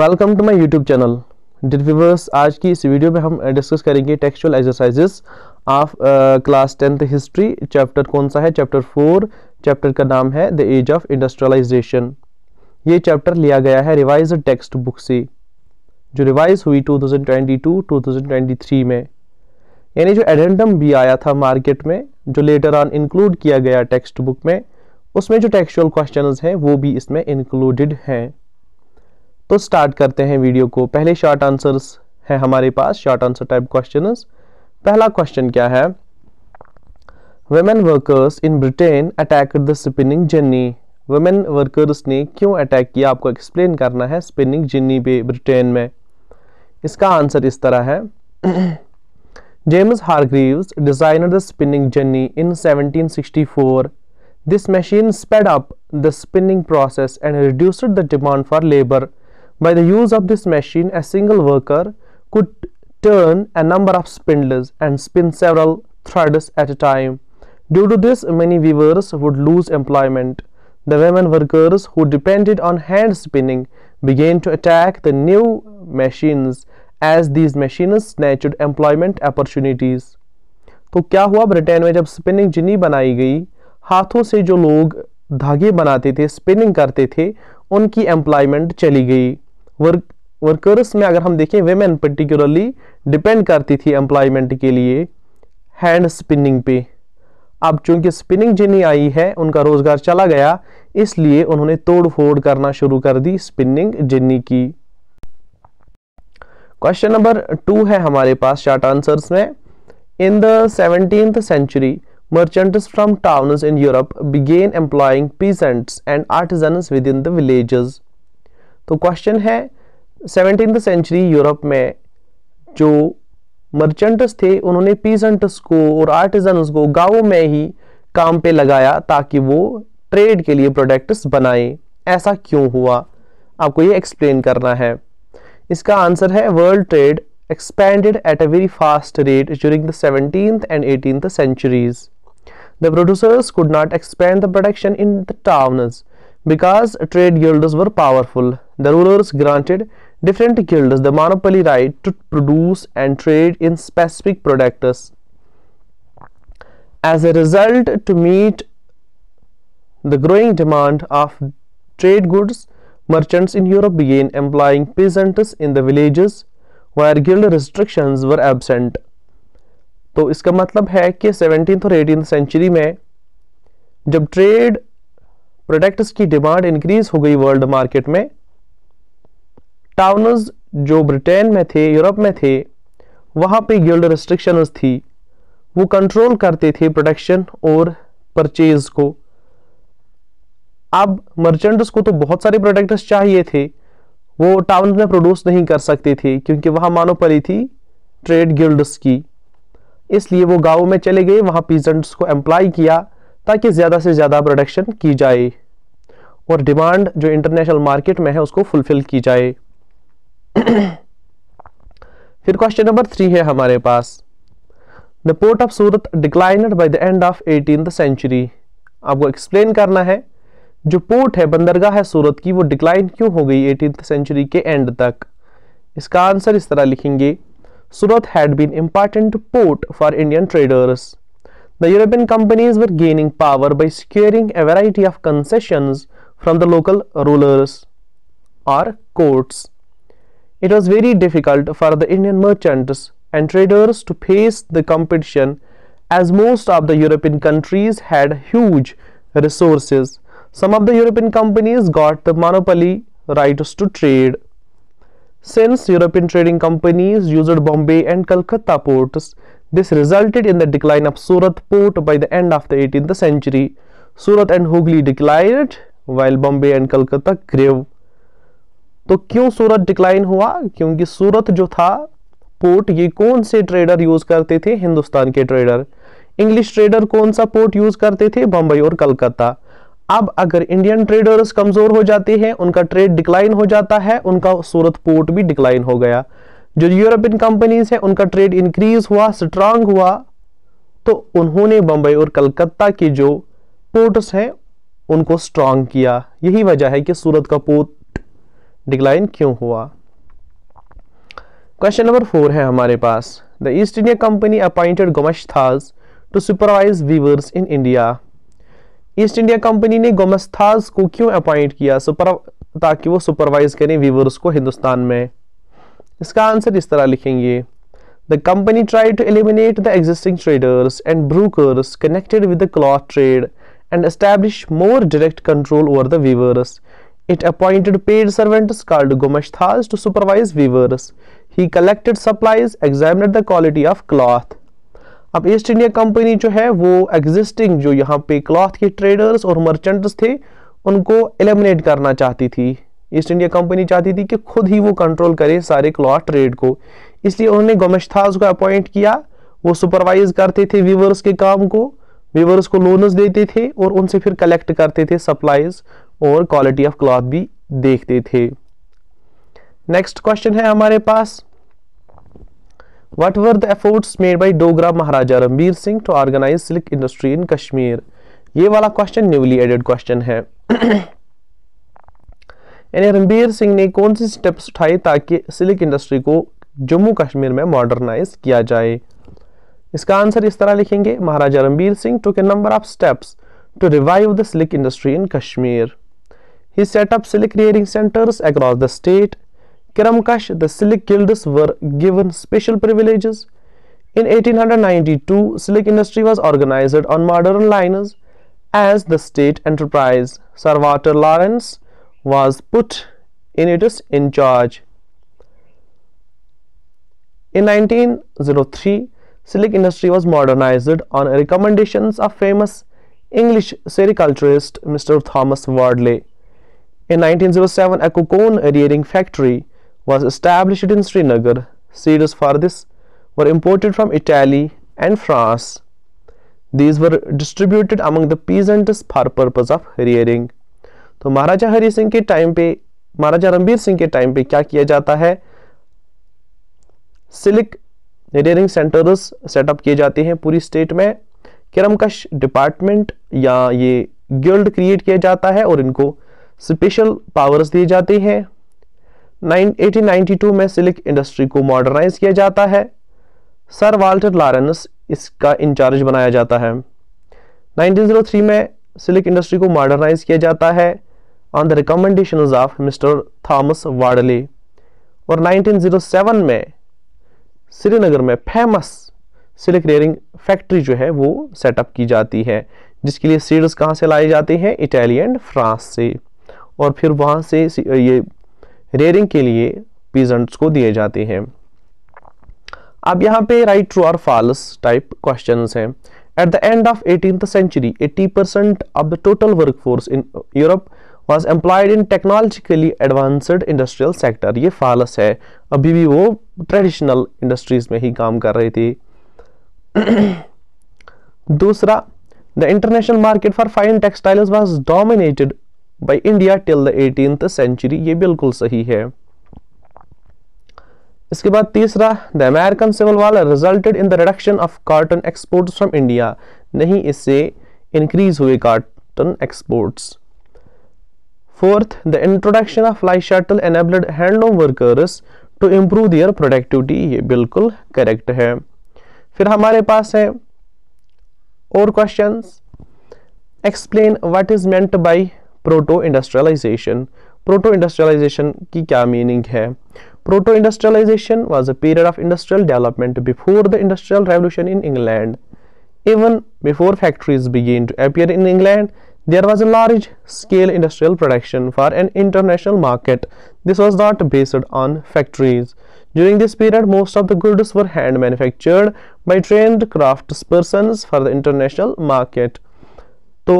Welcome to my YouTube channel dear viewers आज की इस वीडियो में हम डिस्कस करेंगे textual exercises of class tenth history chapter कौन सा है? चैप्टर फोर चैप्टर का नाम है द एज ऑफ़ इंडस्ट्रियलाइजेशन ये चैप्टर लिया गया है रिवाइज टेक्स्ट बुक से, जो रिवाइज हुई 2022-2023 में। यानी जो एडेंडम भी आया था मार्केट में, जो लेटर ऑन इंक्लूड किया गया टेक्स्ट बुक में, उसमें जो टेक्सचुअल क्वेश्चन हैं, वो भी इसमें इंक्लूडेड हैं। तो स्टार्ट करते हैं वीडियो को। पहले शॉर्ट आंसर्स है हमारे पास। शॉर्ट आंसर टाइप क्वेश्चन पहला क्वेश्चन क्या है? Women workers in Britain attack the spinning jenny women workers ने क्यों अटैक किया? आपको एक्सप्लेन करना है स्पिनिंग जिन्नी पे ब्रिटेन में। इसका आंसर इस तरह है। James Hargreaves designer the spinning jenny in 1764 This machine sped up the spinning process and reduced the demand for labor By the use of this machine, a single worker could turn a number of spindles and spin several threads at a time. Due to this, many weavers would lose employment. The women workers who depended on hand spinning began to attack the new machines as these machines snatched employment opportunities. तो क्या हुआ Britain में जब spinning जिनी बनाई गई हाथों से जो लोग धागे बनाते थे स्पिनिंग करते थे उनकी एम्प्लॉयमेंट चली गई वर्क वर्कर्स में अगर हम देखें वेमेन पर्टिकुलरली डिपेंड करती थी एम्प्लॉयमेंट के लिए हैंड स्पिनिंग पे। अब चूँकि स्पिनिंग जिन्नी आई है, उनका रोज़गार चला गया, इसलिए उन्होंने तोड़ फोड़ करना शुरू कर दी स्पिनिंग जिन्नी की। क्वेश्चन नंबर टू है हमारे पास शॉर्ट आंसर्स में। In the seventeenth century merchants from towns in Europe began employing peasants and artisans within the villages. तो क्वेश्चन है सेवनटीन सेंचुरी यूरोप में जो मर्चेंट्स थे, उन्होंने पीजेंट्स को और आर्टिजन्स को गाँवों में ही काम पे लगाया ताकि वो ट्रेड के लिए प्रोडक्ट्स बनाए। ऐसा क्यों हुआ? आपको ये एक्सप्लेन करना है। इसका आंसर है world trade expanded at a very fast rate during the 17th and 18th centuries. The producers could not expand the production in the towns. Because trade guilds were powerful, the rulers granted different guilds the monopoly right to produce and trade in specific products. As a result, to meet the growing demand of trade goods, merchants in Europe began employing peasants in the villages where guild restrictions were absent. तो इसका मतलब है कि seventeen और eighteen century में जब trade products की demand increase हो गई वर्ल्ड मार्केट में। टाउनर्स जो ब्रिटेन में थे यूरोप में थे, वहाँ पे गिल्ड रिस्ट्रिक्शन थी। वो कंट्रोल करते थे प्रोडक्शन और परचेज को। अब मर्चेंट्स को तो बहुत सारे प्रोडक्ट्स चाहिए थे। वो टाउन में प्रोड्यूस नहीं कर सकते थे, क्योंकि वहाँ मानोपली थी ट्रेड गिल्ड्स की। इसलिए वो गाँव में चले गए, वहाँ पीजेंट्स को एम्प्लॉय किया, ताकि ज़्यादा से ज़्यादा प्रोडक्शन की जाए। और डिमांड जो इंटरनेशनल मार्केट में है उसको फुलफिल की जाए। फिर क्वेश्चन नंबर थ्री है हमारे पास। The port of Surat declined by the end of eighteen century आपको एक्सप्लेन करना है, जो पोर्ट है, बंदरगाह है सूरत की, वो डिक्लाइन क्यों हो गई एटीन सेंचुरी के एंड तक? इसका आंसर इस तरह लिखेंगे। Surat had been important port for Indian traders The European companies were gaining power by securing a variety of concessions from the local rulers or courts. It was very difficult for the Indian merchants and traders to face the competition as most of the European countries had huge resources. Some of the European companies got the monopoly rights to trade. Since European trading companies used Bombay and Calcutta ports, this resulted in the decline of Surat port by the end of the 18th century. Surat and Hooghly declined while Bombay and Calcutta grew. तो क्यों Surat decline हुआ? क्योंकि सूरत जो था port ये कौन से trader use करते थे? हिंदुस्तान के ट्रेडर इंग्लिश ट्रेडर कौन सा पोर्ट यूज़ करते थे? बंबई और कलकत्ता अब अगर इंडियन ट्रेडर्स कमज़ोर हो जाते हैं, उनका ट्रेड डिक्लाइन हो जाता है, उनका सूरत पोर्ट भी डिक्लाइन हो गया। जो यूरोपियन कंपनीज़ है, उनका ट्रेड इंक्रीज हुआ स्ट्रांग हुआ। तो उन्होंने बंबई और कलकत्ता के जो पोर्ट्स हैं उनको स्ट्रांग किया। यही वजह है कि सूरत का पोर्ट डिक्लाइन क्यों हुआ? क्वेश्चन नंबर फोर है हमारे पास। The East India Company appointed gomasthas to supervise weavers in India East India Company ने गोमस्ताज को क्यों अपॉइंट किया? सुपर ताकि वो सुपरवाइज करें वीवर्स को हिंदुस्तान में। इसका आंसर इस तरह लिखेंगे। The company tried to eliminate the existing traders and brokers connected with the cloth trade and establish more direct control over the weavers. It appointed paid servants called Gomashthas to supervise weavers. He collected supplies, examined the quality of cloth. अब East India Company जो है वो existing जो यहाँ पे cloth के traders और merchants थे उनको एलिमिनेट करना चाहती थी ईस्ट इंडिया कंपनी चाहती थी कि खुद ही वो कंट्रोल करे सारे क्लॉथ ट्रेड को इसलिए उन्होंने गोमश्ताज को अपॉइंट किया वो सुपरवाइज करते थे वीवर्स के काम को वीवर्स को लोन्स देते थे और उनसे फिर कलेक्ट करते थे सप्लाईज और क्वालिटी ऑफ़ क्लॉथ भी देखते थे। नेक्स्ट क्वेश्चन है हमारे पास। What were the efforts made by Dogra Maharaja Ranbir Singh to organise silk industry in Kashmir ये वाला क्वेश्चन न्यूली एडेड क्वेश्चन है। यानी रणबीर सिंह ने कौन सी स्टेप्स उठाए ताकि सिल्क इंडस्ट्री को जम्मू कश्मीर में मॉडर्नाइज किया जाए? इसका आंसर इस तरह लिखेंगे Maharaja Ranbir Singh took a number of steps to revive the silk industry in Kashmir he set up silk rearing centres across the state Kirmkash the silk guilds were given special privileges in 1892, silk industry was organized on modern lines as the state enterprise. Sir Walter Lawrence was put in it in charge. In 1903, silk industry was modernized on recommendations of famous English sericulturist Mr. Thomas Wardley. In 1907, a cocoon rearing factory was established in Srinagar. Seeds for this were imported from Italy and France. These were distributed among the peasants for purpose of rearing. तो महाराजा हरि सिंह के time पे महाराजा रणबीर सिंह के time पे क्या किया जाता है सिलिक रियरिंग सेंटर्स सेटअप किए जाते हैं पूरी स्टेट में। किरमकश डिपार्टमेंट या ये गिल्ड क्रिएट किया जाता है और इनको स्पेशल पावर्स दिए जाते हैं। 1892 में सिलिक इंडस्ट्री को मॉडर्नाइज किया जाता है। सर वाल्टर लॉरेंस इसका इंचार्ज बनाया जाता है। 1903 में सिलिक इंडस्ट्री को मॉडर्नाइज किया जाता है on the recommendation of mister Thomas Wardle और 1907 में श्रीनगर में फ़ेमस सिल्क रेयरिंग फैक्ट्री जो है, वो सेटअप की जाती है, जिसके लिए सीड्स कहाँ से लाए जाते हैं? इटाली एंड फ्रांस से। और फिर वहाँ से ये रेयरिंग के लिए पीजेंट्स को दिए जाते हैं। अब यहाँ पे राइट ट्रू और फॉल्स टाइप क्वेश्चंस हैं। At the end of eighteen century 80 percent of the total workforce in Europe was employed in technologically advanced industrial sector. ये फालस है। अभी भी वो ट्रेडिशनल इंडस्ट्रीज़ में ही काम कर रहे थे। दूसरा the international market for fine textiles was dominated by India till the 18th century ये बिल्कुल सही है। इसके बाद तीसरा the American civil war resulted in the reduction of cotton exports from India नहीं, इससे इंक्रीज हुए cotton exports Fourth, the introduction of fly shuttle enabled handloom workers to improve their productivity. ये बिल्कुल करेक्ट है। फिर हमारे पास है और question explain what is meant by proto industrialisation proto industrialisation की क्या मीनिंग है? Proto industrialisation was a period of industrial development before the industrial revolution in England even before factories began to appear in England There was a large scale industrial production for an international market. This was not based on factories. During this period, most of the goods were hand manufactured by trained craftspersons for the international market. तो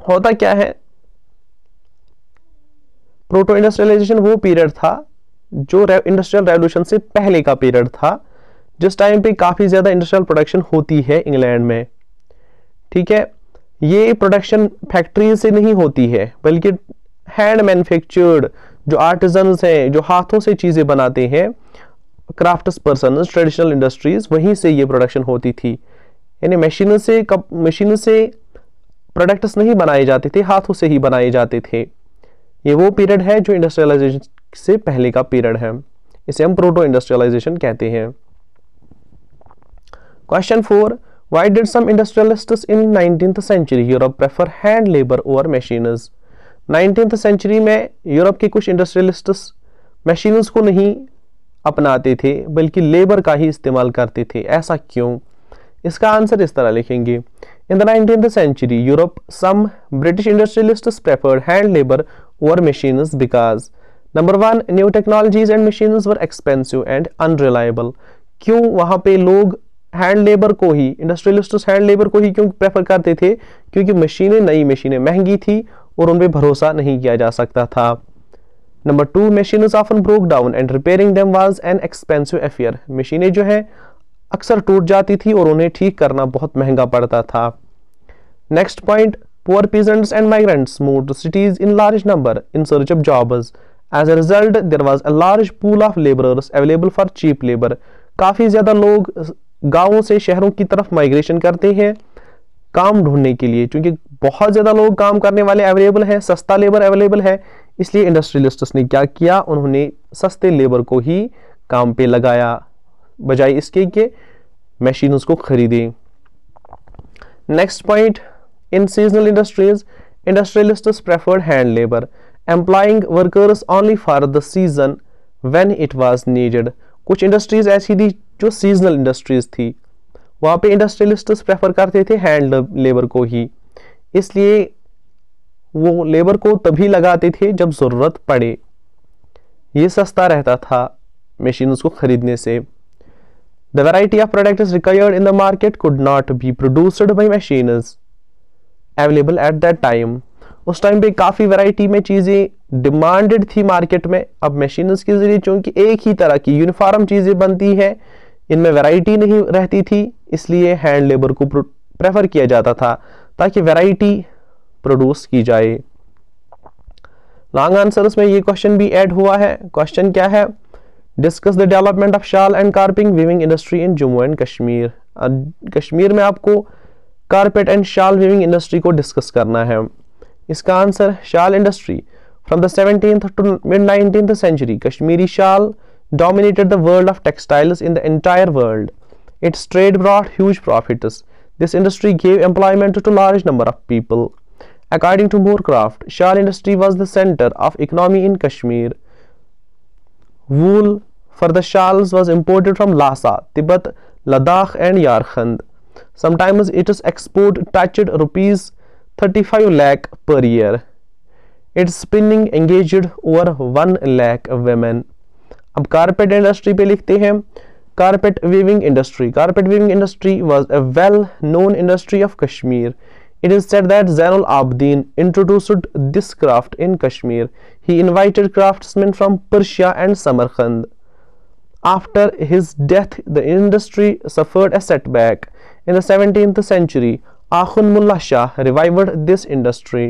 होता क्या है proto industrialisation वो period था जो industrial revolution से पहले का पीरियड था जिस टाइम पे काफ़ी ज़्यादा इंडस्ट्रियल प्रोडक्शन होती है इंग्लैंड में ठीक है ये प्रोडक्शन फैक्ट्री से नहीं होती है, बल्कि हैंड मैन्युफैक्चर्ड जो आर्टिजन हैं, जो हाथों से चीज़ें बनाते हैं क्राफ्ट पर्सन ट्रेडिशनल इंडस्ट्रीज़ वहीं से ये प्रोडक्शन होती थी। यानी मशीन से कब मशीन से प्रोडक्ट्स नहीं बनाए जाते थे, हाथों से ही बनाए जाते थे। ये वो पीरियड है जो इंडस्ट्रियलाइजेशन से पहले का पीरियड है। इसे हम प्रोटो इंडस्ट्रियलाइजेशन कहते हैं। Question four why did some industrialists in nineteen century Europe prefer hand labour over machines nineteen century में यूरोप के कुछ इंडस्ट्रियलिस्ट्स मशीनस को नहीं अपनाते थे, बल्कि लेबर का ही इस्तेमाल करते थे। ऐसा क्यों? इसका आंसर इस तरह लिखेंगे। In the nineteen century Europe some British industrialists preferred hand labour over machines because number one new technologies and machines were expensive and unreliable क्यों? वहाँ पे लोग हैंड लेबर को ही इंडस्ट्रियलिस्ट्स हैंड लेबर को ही क्यों प्रेफर करते थे? क्योंकि मशीनें नई मशीनें, महँगी थी और उन पर भरोसा नहीं किया जा सकता था। Number two machine often broke down and repairing them was an expensive affair मशीनें जो है, अक्सर टूट जाती थी और उन्हें ठीक करना बहुत महँगा पड़ता था। Next point poor peasants and migrants move to cities in large number in search of jobs as a result there was a large pool of labourers available for cheap labour काफ़ी ज़्यादा लोग गाँवों से शहरों की तरफ़ माइग्रेशन करते हैं, काम ढूँढने के लिए, क्योंकि बहुत ज़्यादा लोग काम करने वाले अवेलेबल हैं, सस्ता लेबर अवेलेबल है, इसलिए इंडस्ट्रियलिस्ट्स ने क्या किया? उन्होंने सस्ते लेबर को ही काम पे लगाया, बजाय इसके कि मशीन को खरीदें। Next point in seasonal industries industrialists preferred hand labour employing workers only for the season when it was needed कुछ इंडस्ट्रीज़ ऐसी थी जो सीजनल इंडस्ट्रीज़ थी, वहाँ पे इंडस्ट्रियलिस्ट्स प्रेफर करते थे हैंड लेबर को ही। इसलिए वो लेबर को तभी लगाते थे जब ज़रूरत पड़े। ये सस्ता रहता था मशीन को खरीदने से। The variety of products required in the market could not be produced by machines available at that time उस टाइम पे काफ़ी वैरायटी में चीज़ें डिमांडेड थी मार्केट में। अब मशीन्स के ज़रिए चूँकि एक ही तरह की यूनिफॉर्म चीज़ें बनती हैं इनमें वैरायटी नहीं रहती थी, इसलिए हैंड लेबर को प्रेफर किया जाता था ताकि वैरायटी प्रोड्यूस की जाए। लॉन्ग आंसर में ये क्वेश्चन भी ऐड हुआ है। क्वेश्चन क्या है? Discuss the development of shawl and carpet weaving industry in Jammu and Kashmir Kashmir में आपको carpet and shawl weaving industry को डिस्कस करना है। इसका answer shawl industry from the seventeen to mid nineteen century Kashmiri shawl dominated the world of textiles in the entire world. Its trade brought huge profits. This industry gave employment to large number of people. According to Moorcraft, shawl industry was the center of economy in Kashmir. Wool for the shawls was imported from Lhasa, Tibet, Ladakh and Yarkand. Sometimes its export touched rupees 35 lakh per year. Its spinning engaged over 1 lakh women. अब carpet industry पे लिखते हैं। Carpet weaving industry carpet weaving industry was a well known industry of Kashmir it is said that Zainul Abidin introduced this craft in Kashmir he invited craftsmen from Persia and Samarkand after his death the industry suffered a setback in the seventeen century Akhun Mulla Shah revived this industry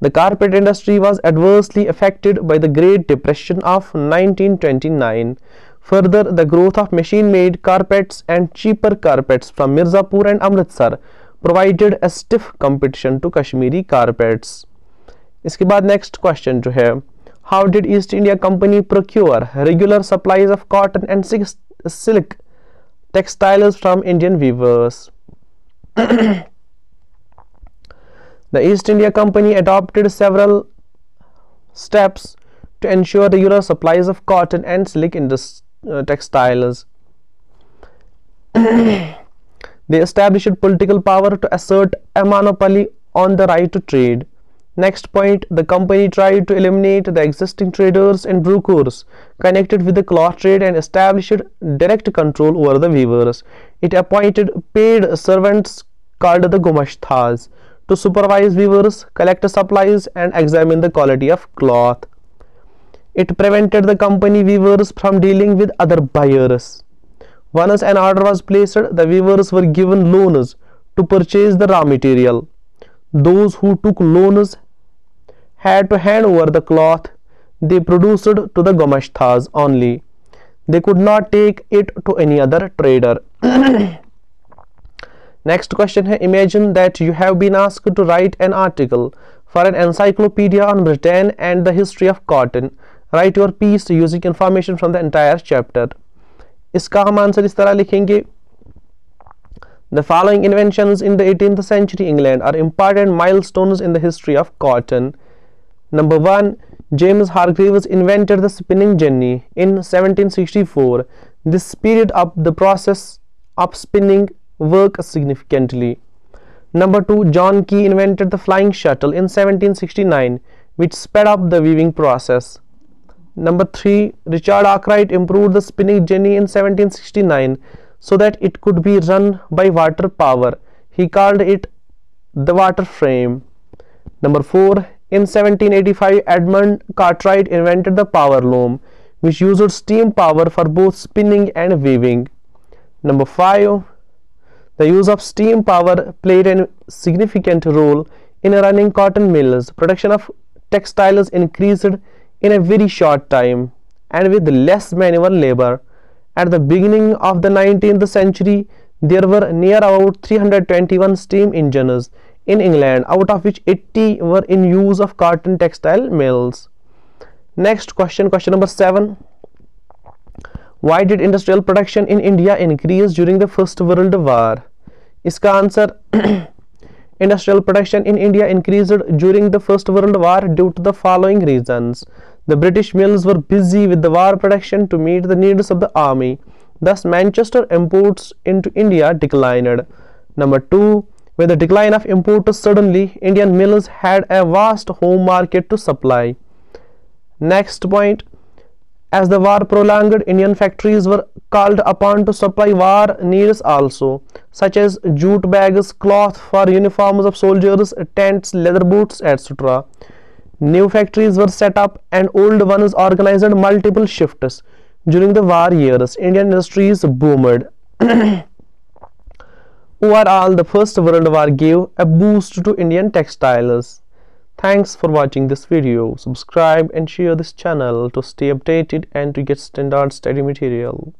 The carpet industry was adversely affected by the Great Depression of 1929. Further, the growth of machine-made carpets and cheaper carpets from Mirzapur and Amritsar provided a stiff competition to Kashmiri carpets. इसके बाद next question जो है How did East India Company procure regular supplies of cotton and silk textiles from Indian weavers? the East India Company adopted several steps to ensure the regular supplies of cotton and silk uh, textiles. They established political power to assert a monopoly on the right to trade. Next point, the company tried to eliminate the existing traders and brokers connected with the cloth trade and established direct control over the weavers. It appointed paid servants called the Gumashthas to supervise weavers, collect supplies and examine the quality of cloth. It prevented the company weavers from dealing with other buyers. Once an order was placed, the weavers were given loans to purchase the raw material. Those who took loans had to hand over the cloth they produced to the Gomashthas only. They could not take it to any other trader. Next question है Imagine that you have been asked to write an article for an encyclopedia on Britain and the history of cotton. Write your piece using information from the entire chapter. इसका हम answer इस तरह लिखेंगे The following inventions in the 18th century England are important milestones in the history of cotton. Number 1. James Hargreaves invented the spinning jenny in 1764. This speeded up the process of spinning work significantly. Number 2. John Key invented the flying shuttle in 1769, which sped up the weaving process. Number 3. Richard Arkwright improved the spinning jenny in 1769 so that it could be run by water power. He called it the water frame. Number 4. In 1785, Edmund Cartwright invented the power loom, which used steam power for both spinning and weaving. Number 5. The use of steam power played a significant role in running cotton mills. Production of textiles increased in a very short time and with less manual labor. At the beginning of the 19th century, there were near about 321 steam engines in England, out of which 80 were in use of cotton textile mills. Next question, question number 7. Why did industrial production in India increase during the First World War? इसका answer industrial production in India increased during the First World War due to the following reasons. The British mills were busy with the war production to meet the needs of the army. Thus, Manchester imports into India declined. Number two, with the decline of imports suddenly, Indian mills had a vast home market to supply. Next point, as the war prolonged, Indian factories were called upon to supply war needs also, such as jute bags, cloth for uniforms of soldiers, tents, leather boots, etc. New factories were set up and old ones organized multiple shifts. During the war years, Indian industries boomed. Overall, the First World War gave a boost to Indian textiles. Thanks for watching this video. Subscribe and share this channel to stay updated and to get standard study material.